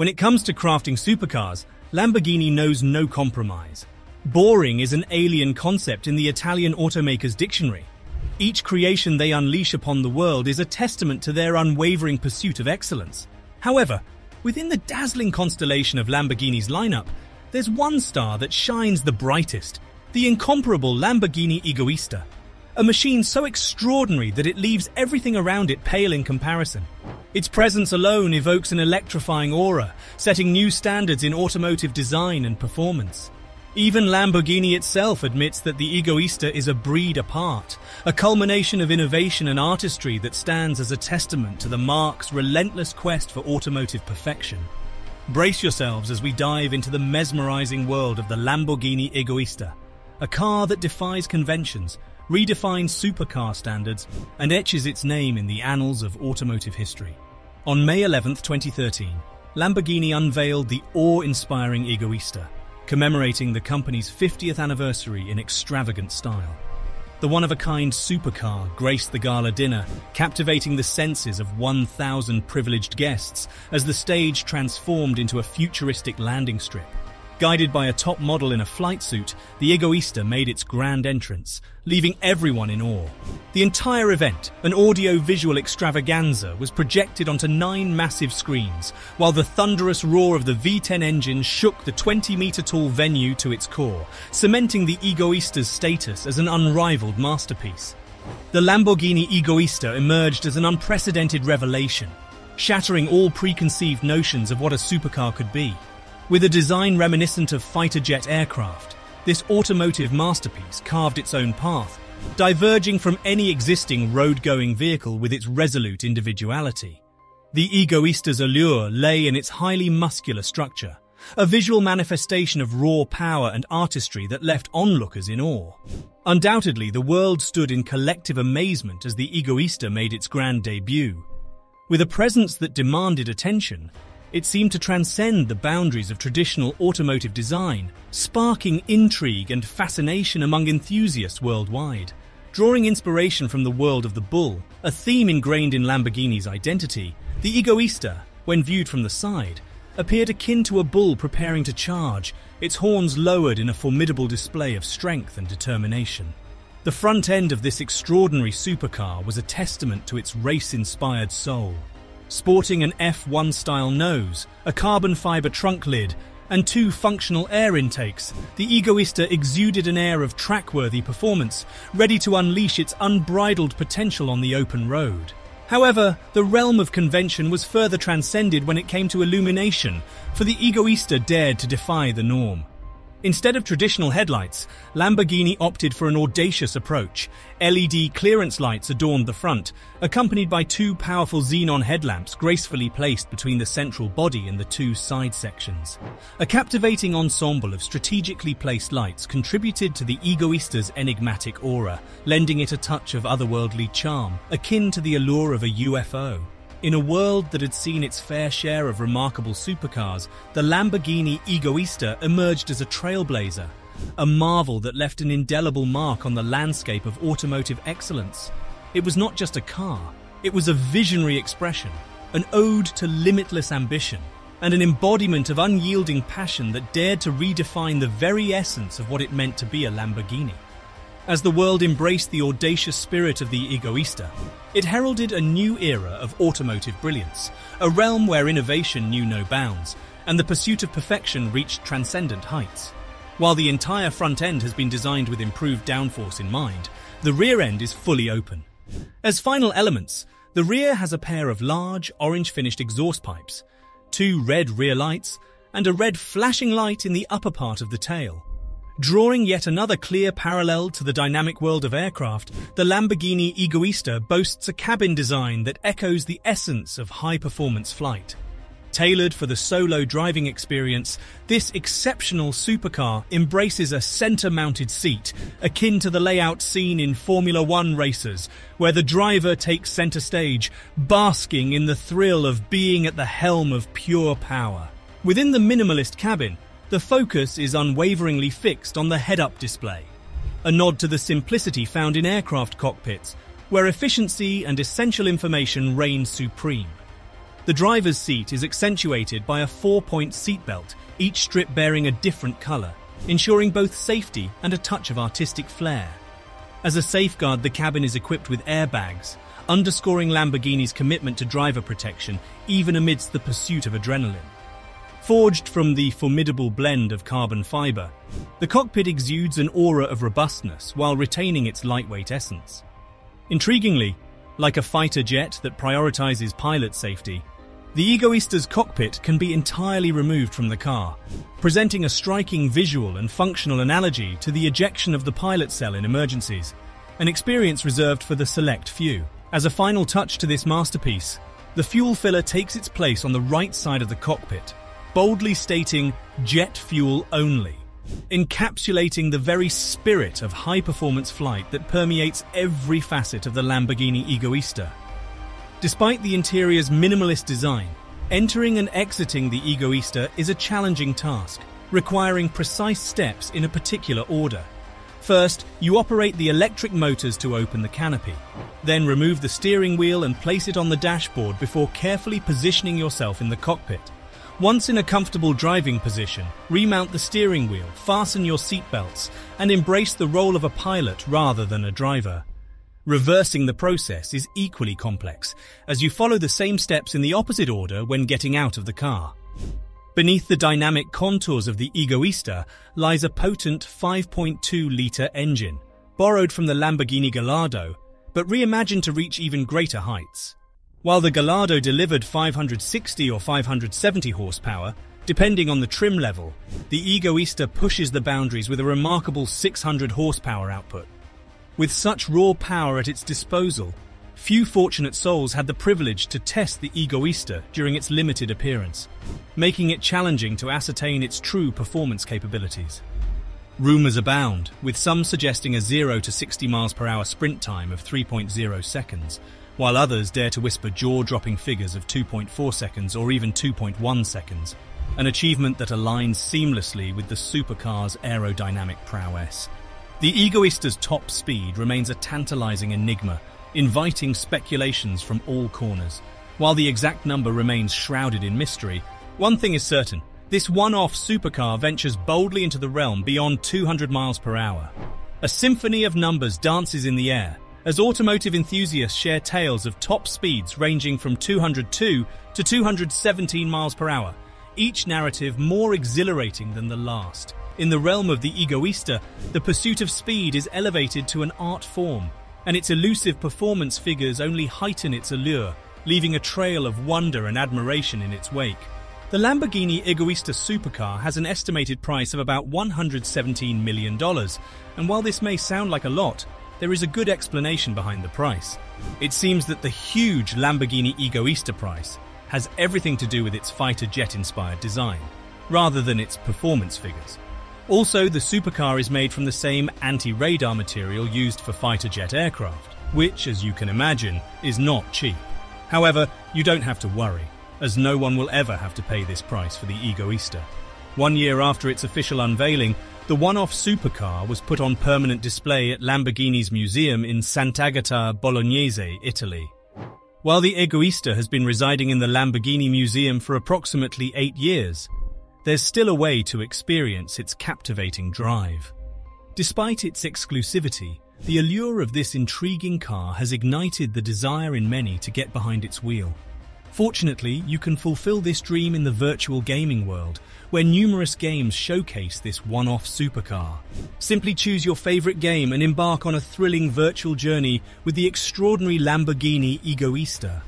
When it comes to crafting supercars, Lamborghini knows no compromise. Boring is an alien concept in the Italian automaker's dictionary. Each creation they unleash upon the world is a testament to their unwavering pursuit of excellence. However, within the dazzling constellation of Lamborghini's lineup, there's one star that shines the brightest, the incomparable Lamborghini Egoista. A machine so extraordinary that it leaves everything around it pale in comparison. Its presence alone evokes an electrifying aura, setting new standards in automotive design and performance. Even Lamborghini itself admits that the Egoista is a breed apart, a culmination of innovation and artistry that stands as a testament to the marque's relentless quest for automotive perfection. Brace yourselves as we dive into the mesmerizing world of the Lamborghini Egoista, a car that defies conventions, redefines supercar standards, and etches its name in the annals of automotive history. On May 11, 2013, Lamborghini unveiled the awe-inspiring Egoista, commemorating the company's 50th anniversary in extravagant style. The one-of-a-kind supercar graced the gala dinner, captivating the senses of 1,000 privileged guests as the stage transformed into a futuristic landing strip. Guided by a top model in a flight suit, the Egoista made its grand entrance, leaving everyone in awe. The entire event, an audio-visual extravaganza, was projected onto nine massive screens, while the thunderous roar of the V10 engine shook the 20-meter-tall venue to its core, cementing the Egoista's status as an unrivaled masterpiece. The Lamborghini Egoista emerged as an unprecedented revelation, shattering all preconceived notions of what a supercar could be. With a design reminiscent of fighter jet aircraft, this automotive masterpiece carved its own path, diverging from any existing road-going vehicle with its resolute individuality. The Egoista's allure lay in its highly muscular structure, a visual manifestation of raw power and artistry that left onlookers in awe. Undoubtedly, the world stood in collective amazement as the Egoista made its grand debut. With a presence that demanded attention, it seemed to transcend the boundaries of traditional automotive design, sparking intrigue and fascination among enthusiasts worldwide. Drawing inspiration from the world of the bull, a theme ingrained in Lamborghini's identity, the Egoista, when viewed from the side, appeared akin to a bull preparing to charge, its horns lowered in a formidable display of strength and determination. The front end of this extraordinary supercar was a testament to its race-inspired soul. Sporting an F1 style nose, a carbon fiber trunk lid, and two functional air intakes, the Egoista exuded an air of track-worthy performance, ready to unleash its unbridled potential on the open road. However, the realm of convention was further transcended when it came to illumination, for the Egoista dared to defy the norm. Instead of traditional headlights, Lamborghini opted for an audacious approach. LED clearance lights adorned the front, accompanied by two powerful xenon headlamps gracefully placed between the central body and the two side sections. A captivating ensemble of strategically placed lights contributed to the Egoista's enigmatic aura, lending it a touch of otherworldly charm, akin to the allure of a UFO. In a world that had seen its fair share of remarkable supercars, the Lamborghini Egoista emerged as a trailblazer, a marvel that left an indelible mark on the landscape of automotive excellence. It was not just a car, it was a visionary expression, an ode to limitless ambition, and an embodiment of unyielding passion that dared to redefine the very essence of what it meant to be a Lamborghini. As the world embraced the audacious spirit of the Egoista, it heralded a new era of automotive brilliance, a realm where innovation knew no bounds, and the pursuit of perfection reached transcendent heights. While the entire front end has been designed with improved downforce in mind, the rear end is fully open. As final elements, the rear has a pair of large, orange-finished exhaust pipes, two red rear lights, and a red flashing light in the upper part of the tail. Drawing yet another clear parallel to the dynamic world of aircraft, the Lamborghini Egoista boasts a cabin design that echoes the essence of high-performance flight. Tailored for the solo driving experience, this exceptional supercar embraces a center-mounted seat, akin to the layout seen in Formula One races, where the driver takes center stage, basking in the thrill of being at the helm of pure power. Within the minimalist cabin, the focus is unwaveringly fixed on the head-up display, a nod to the simplicity found in aircraft cockpits, where efficiency and essential information reign supreme. The driver's seat is accentuated by a four-point seatbelt, each strip bearing a different colour, ensuring both safety and a touch of artistic flair. As a safeguard, the cabin is equipped with airbags, underscoring Lamborghini's commitment to driver protection even amidst the pursuit of adrenaline. Forged from the formidable blend of carbon fibre, the cockpit exudes an aura of robustness while retaining its lightweight essence. Intriguingly, like a fighter jet that prioritizes pilot safety, the Egoista's cockpit can be entirely removed from the car, presenting a striking visual and functional analogy to the ejection of the pilot cell in emergencies, an experience reserved for the select few. As a final touch to this masterpiece, the fuel filler takes its place on the right side of the cockpit, boldly stating jet fuel only, encapsulating the very spirit of high-performance flight that permeates every facet of the Lamborghini Egoista. Despite the interior's minimalist design, entering and exiting the Egoista is a challenging task, requiring precise steps in a particular order. First, you operate the electric motors to open the canopy. Then remove the steering wheel and place it on the dashboard before carefully positioning yourself in the cockpit. Once in a comfortable driving position, remount the steering wheel, fasten your seatbelts, and embrace the role of a pilot rather than a driver. Reversing the process is equally complex, as you follow the same steps in the opposite order when getting out of the car. Beneath the dynamic contours of the Egoista lies a potent 5.2-litre engine, borrowed from the Lamborghini Gallardo, but reimagined to reach even greater heights. While the Gallardo delivered 560 or 570 horsepower, depending on the trim level, the Egoista pushes the boundaries with a remarkable 600 horsepower output. With such raw power at its disposal, few fortunate souls had the privilege to test the Egoista during its limited appearance, making it challenging to ascertain its true performance capabilities. Rumours abound, with some suggesting a 0 to 60 miles per hour sprint time of 3.0 seconds, while others dare to whisper jaw-dropping figures of 2.4 seconds or even 2.1 seconds, an achievement that aligns seamlessly with the supercar's aerodynamic prowess. The Egoista's top speed remains a tantalizing enigma, inviting speculations from all corners. While the exact number remains shrouded in mystery, one thing is certain. This one-off supercar ventures boldly into the realm beyond 200 miles per hour. A symphony of numbers dances in the air, as automotive enthusiasts share tales of top speeds ranging from 202 to 217 miles per hour, each narrative more exhilarating than the last. In the realm of the egoista, the pursuit of speed is elevated to an art form, and its elusive performance figures only heighten its allure, leaving a trail of wonder and admiration in its wake. The Lamborghini Egoista supercar has an estimated price of about $117 million, and while this may sound like a lot, there is a good explanation behind the price. It seems that the huge Lamborghini Egoista price has everything to do with its fighter jet-inspired design, rather than its performance figures. Also, the supercar is made from the same anti-radar material used for fighter jet aircraft, which, as you can imagine, is not cheap. However, you don't have to worry, as no one will ever have to pay this price for the Egoista. One year after its official unveiling, the one-off supercar was put on permanent display at Lamborghini's museum in Sant'Agata Bolognese, Italy. While the Egoista has been residing in the Lamborghini Museum for approximately eight years, there's still a way to experience its captivating drive. Despite its exclusivity, the allure of this intriguing car has ignited the desire in many to get behind its wheel. Fortunately, you can fulfill this dream in the virtual gaming world, where numerous games showcase this one-off supercar. Simply choose your favorite game and embark on a thrilling virtual journey with the extraordinary Lamborghini Egoista.